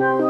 you